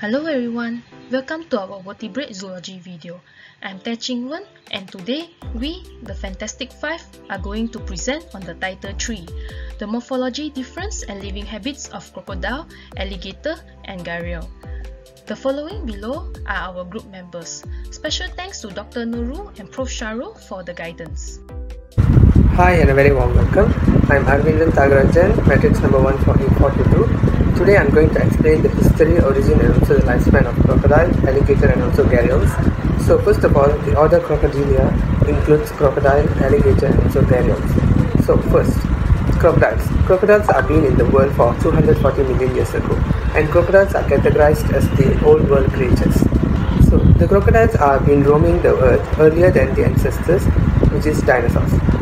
Hello everyone, welcome to our vertebrate zoology video. I'm Tae Ching Wen and today we, the Fantastic Five, are going to present on the title 3, the morphology difference and living habits of crocodile, alligator and gharial. The following below are our group members. Special thanks to Dr. Nurul and Prof. Sharul for the guidance. Hi and a very warm welcome. I'm Arvindan Thagarajan, matrix number 142. Today I'm going to explain the history, origin and also the lifespan of crocodile, alligator and also gharials. So first of all, the order Crocodilia includes crocodile, alligator and also gharials. So first, crocodiles. Crocodiles have been in the world for 240 million years ago and crocodiles are categorized as the old world creatures. So the crocodiles have been roaming the earth earlier than the ancestors which is dinosaurs.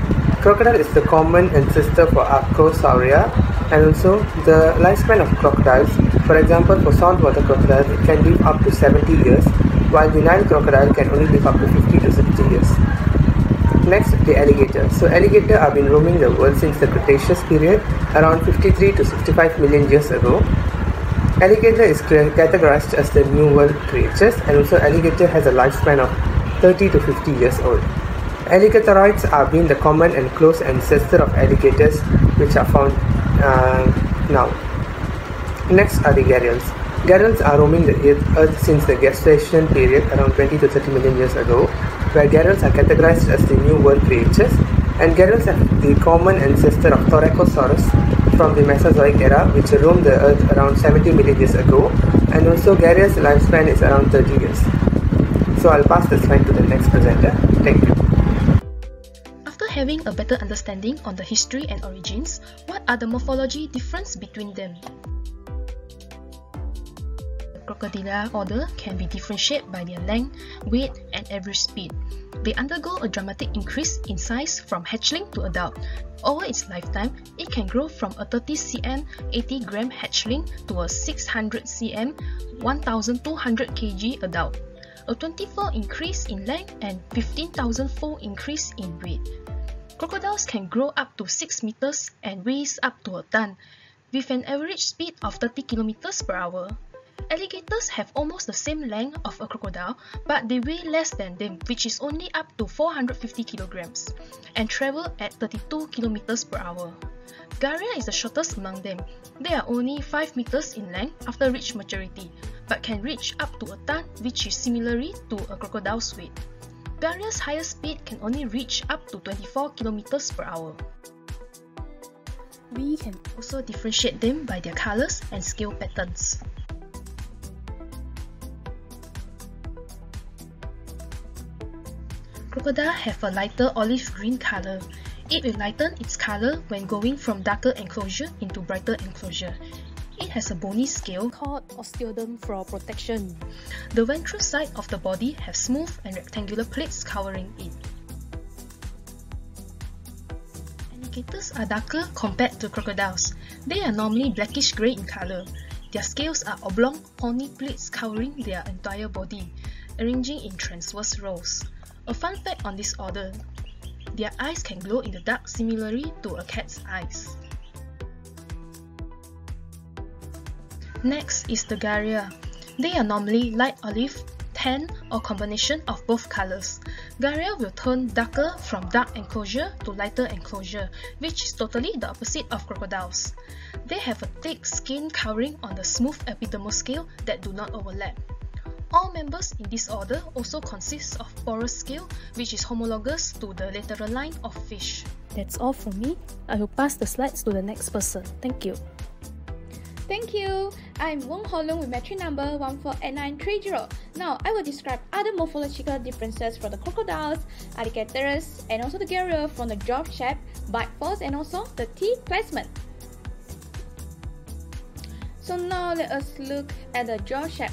Crocodile is the common ancestor for Archosauria and also the lifespan of crocodiles. For example, for saltwater crocodiles, it can live up to 70 years, while the Nile crocodile can only live up to 50 to 60 years. Next, the alligator. So alligator have been roaming the world since the Cretaceous period, around 53 to 65 million years ago. Alligator is categorized as the New World creatures, and also alligator has a lifespan of 30 to 50 years old. Alligatoroids are being the common and close ancestor of alligators which are found uh, now. Next are the gharials. Gharials are roaming the earth since the gestation period around 20 to 30 million years ago, where gharials are categorized as the new world creatures, and gharials are the common ancestor of Thoracosaurus from the Mesozoic era, which roamed the earth around 70 million years ago, and also gharials' lifespan is around 30 years. So I'll pass the slide to the next presenter. Thank you. Having a better understanding on the history and origins, what are the morphology difference between them? The Crocodile order can be differentiated by their length, weight, and average speed. They undergo a dramatic increase in size from hatchling to adult. Over its lifetime, it can grow from a 30 cm 80 gram hatchling to a 600 cm 1200 kg adult. A 24 increase in length and 15,000 fold increase in weight. Crocodiles can grow up to 6 meters and weighs up to a ton, with an average speed of 30 kilometers per hour. Alligators have almost the same length of a crocodile, but they weigh less than them, which is only up to 450 kilograms, and travel at 32 kilometers per hour. Gharial is the shortest among them. They are only 5 meters in length after reach maturity, but can reach up to a ton, which is similarly to a crocodile's weight. Gharial's highest speed can only reach up to 24 km per hour. We can also differentiate them by their colors and scale patterns. Crocodile have a lighter olive green color. It will lighten its color when going from darker enclosure into brighter enclosure. It has a bony scale called osteoderm for protection. The ventral side of the body has smooth and rectangular plates covering it. Alligators are darker compared to crocodiles. They are normally blackish grey in color. Their scales are oblong, horny plates covering their entire body, arranging in transverse rows. A fun fact on this order, their eyes can glow in the dark similarly to a cat's eyes. Next is the gharial. They are normally light olive, tan, or combination of both colors. Gharial will turn darker from dark enclosure to lighter enclosure, which is totally the opposite of crocodiles. They have a thick skin covering on the smooth epidermal scale that do not overlap. All members in this order also consist of porous scale, which is homologous to the lateral line of fish. That's all from me. I will pass the slides to the next person. Thank you. Thank you. I'm Wong Holung with metric number 148930. Now, I will describe other morphological differences for the crocodiles, alligators, and also the gharial from the jaw shape, bite force, and also the teeth placement. So now let us look at the jaw shape.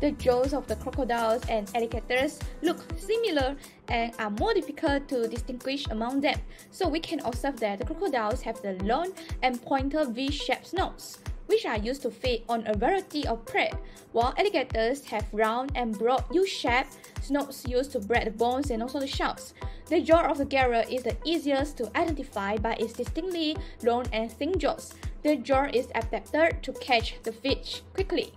The jaws of the crocodiles and alligators look similar and are more difficult to distinguish among them. So we can observe that the crocodiles have the long and pointer V-shaped nose which are used to feed on a variety of prey, while alligators have round and broad U-shaped snouts used to break the bones and also the shells. The jaw of the gharial is the easiest to identify by its distinctly long and thin jaws. The jaw is adapted to catch the fish quickly.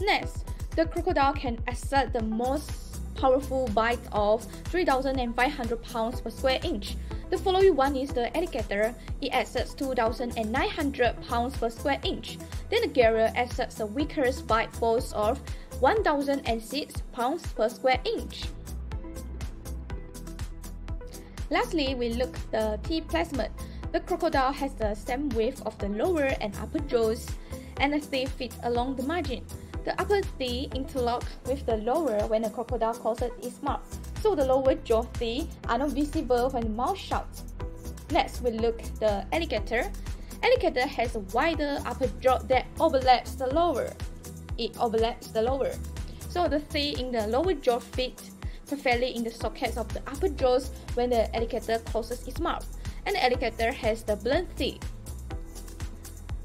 Next, the crocodile can exert the most powerful bite of 3,500 pounds per square inch. The following one is the alligator. It exerts 2,900 pounds per square inch. Then the gharial exerts the weakest bite force of 1,006 pounds per square inch. Lastly, we look the teeth placement. The crocodile has the same width of the lower and upper jaws, and the teeth fit along the margin. The upper teeth interlock with the lower when the crocodile closes its mouth, so the lower jaw teeth are not visible when the mouth shuts. Next, we look the alligator. Alligator has a wider upper jaw that overlaps the lower. It overlaps the lower. So the teeth in the lower jaw fit perfectly in the sockets of the upper jaws when the alligator closes its mouth and the alligator has the blunt teeth.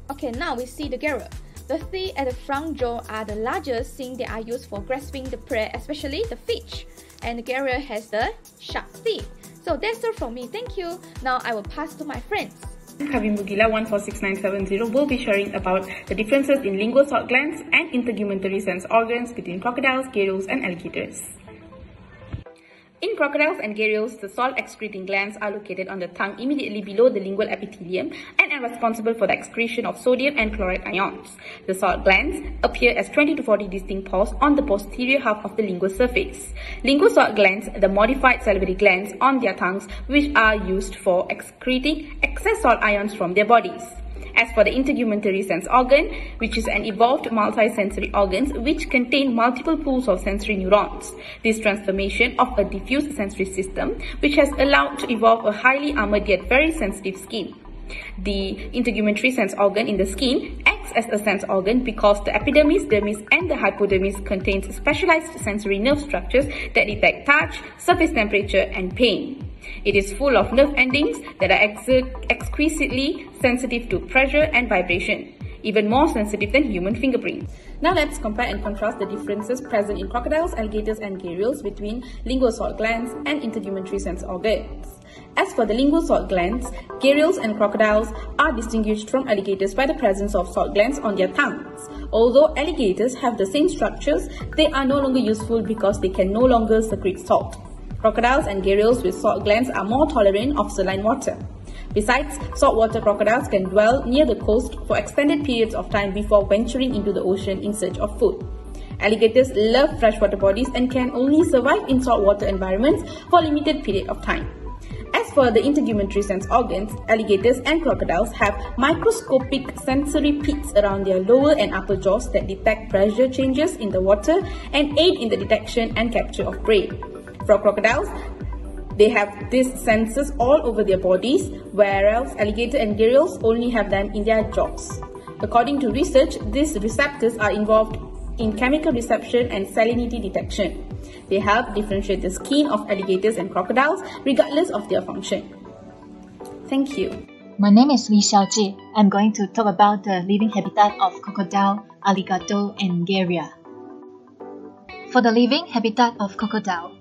Okay, now we see the gharial. The teeth at the front jaw are the largest since they are used for grasping the prey, especially the fish. And gharial has the sharp teeth. So that's all from me, thank you. Now I will pass to my friends. Kavin Bugila 146970 will be sharing about the differences in lingual salt glands and integumentary sense organs between crocodiles, gharials, and alligators. In crocodiles and gharials, the salt-excreting glands are located on the tongue immediately below the lingual epithelium and are responsible for the excretion of sodium and chloride ions. The salt glands appear as 20 to 40 distinct pores on the posterior half of the lingual surface. Lingual salt glands, are the modified salivary glands on their tongues, which are used for excreting excess salt ions from their bodies. As for the integumentary sense organ, which is an evolved multisensory organ which contain multiple pools of sensory neurons. This transformation of a diffuse sensory system, which has allowed to evolve a highly armored yet very sensitive skin. The integumentary sense organ in the skin acts as a sense organ because the epidermis, dermis and the hypodermis contains specialized sensory nerve structures that detect touch, surface temperature and pain. It is full of nerve endings that are ex exquisitely sensitive to pressure and vibration, even more sensitive than human fingerprints. Now let's compare and contrast the differences present in crocodiles, alligators and gharials between lingual salt glands and integumentary sense organs. As for the lingual salt glands, gharials and crocodiles are distinguished from alligators by the presence of salt glands on their tongues. Although alligators have the same structures, they are no longer useful because they can no longer secrete salt. Crocodiles and gharials with salt glands are more tolerant of saline water. Besides, saltwater crocodiles can dwell near the coast for extended periods of time before venturing into the ocean in search of food. Alligators love freshwater bodies and can only survive in saltwater environments for a limited period of time. As for the integumentary sense organs, alligators and crocodiles have microscopic sensory pits around their lower and upper jaws that detect pressure changes in the water and aid in the detection and capture of prey. For crocodiles, they have these sensors all over their bodies, whereas alligator and gharials only have them in their jaws. According to research, these receptors are involved in chemical reception and salinity detection. They help differentiate the skin of alligators and crocodiles regardless of their function. Thank you. My name is Li Xiaojie. I'm going to talk about the living habitat of crocodile, alligator, and gharial. For the living habitat of crocodile,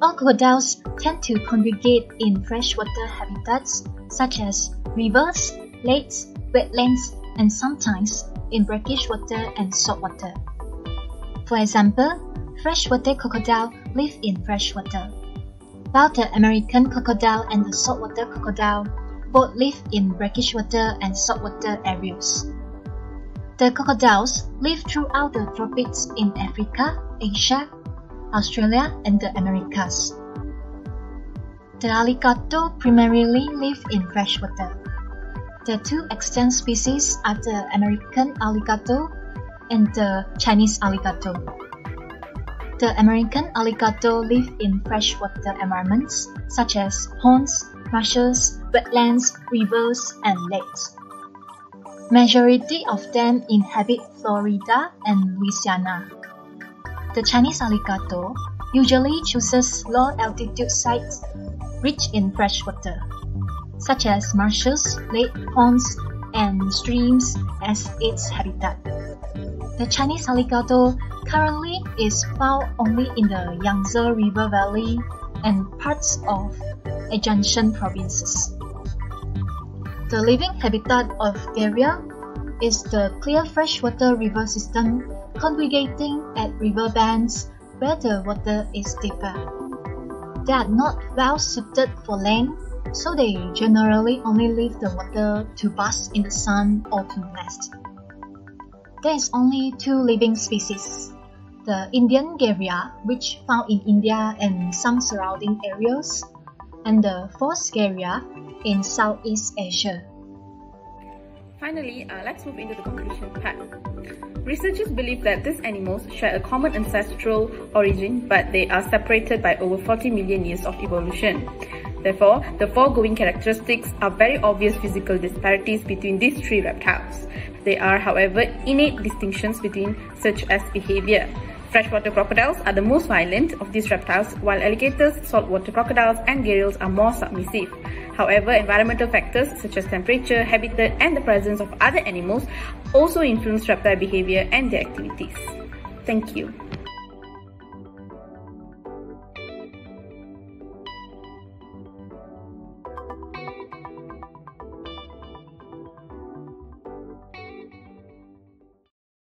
all crocodiles tend to congregate in freshwater habitats such as rivers, lakes, wetlands, and sometimes in brackish water and saltwater. For example, freshwater crocodile live in freshwater, while the American crocodile and the saltwater crocodile both live in brackish water and saltwater areas. The crocodiles live throughout the tropics in Africa, Asia, Australia, and the Americas. The alligator primarily live in freshwater. The two extant species are the American alligator and the Chinese alligator. The American alligator live in freshwater environments such as ponds, marshes, wetlands, rivers, and lakes. Majority of them inhabit Florida and Louisiana. The Chinese alligator usually chooses low-altitude sites rich in fresh water, such as marshes, lake ponds, and streams as its habitat. The Chinese alligator currently is found only in the Yangtze River Valley and parts of adjacent provinces. The living habitat of gharial is the clear freshwater river system congregating at river bands where the water is deeper. They are not well suited for land, so they generally only leave the water to bask in the sun or to nest. There is only two living species. The Indian Gharial, which found in India and some surrounding areas, and the False Gharial in Southeast Asia. Finally, uh, let's move into the conclusion part. Researchers believe that these animals share a common ancestral origin, but they are separated by over 40 million years of evolution. Therefore, the foregoing characteristics are very obvious physical disparities between these three reptiles. There are, however, innate distinctions between such as behavior. Freshwater crocodiles are the most violent of these reptiles, while alligators, saltwater crocodiles, and gharials are more submissive. However, environmental factors such as temperature, habitat, and the presence of other animals also influence reptile behavior and their activities. Thank you.